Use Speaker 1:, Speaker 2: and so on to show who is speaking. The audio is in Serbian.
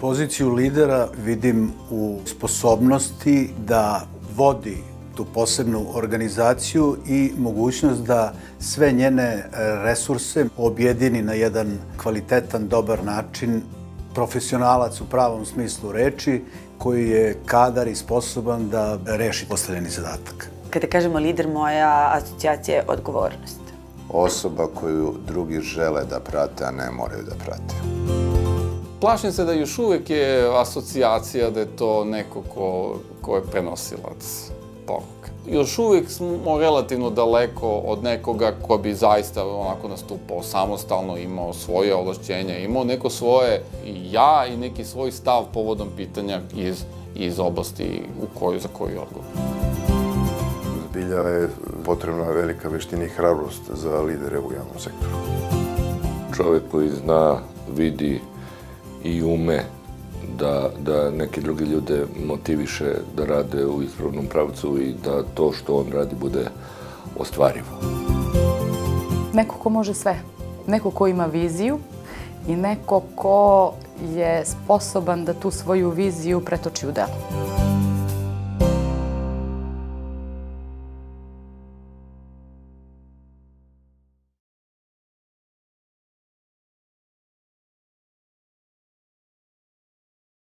Speaker 1: Poziciju lidera vidim u sposobnosti da vodi tu posebnu organizaciju i mogućnost da sve njene resurse objedini na jedan kvalitetan, dobar način profesionalac u pravom smislu reči koji je kadar i sposoban da reši postavljeni zadatak.
Speaker 2: Kada kažemo lider, moja asocijacija je odgovornost.
Speaker 3: Osoba koju drugi žele da prate, a ne moraju da prate.
Speaker 4: Plašim se da još uvek je asocijacija da je to neko ko, ko je prenosilac poruka. Još uvek smo relativno daleko od nekoga ko bi zaista onako nastupao samostalno, imao svoje ovlašćenja, imao neko svoje i ja i neki svoj stav povodom pitanja iz, iz oblasti u koju, za koju odgovor.
Speaker 5: Zbilja je potrebna velika veština i hrabrost za lidere u javnom sektoru.
Speaker 6: Čovek koji zna, vidi i ume da, da neke druge ljude motiviše da rade u ispravnom pravcu i da to što on radi bude ostvarivo.
Speaker 7: Neko ko može sve. Neko ko ima viziju i neko ko je sposoban da tu svoju viziju pretoči u delo.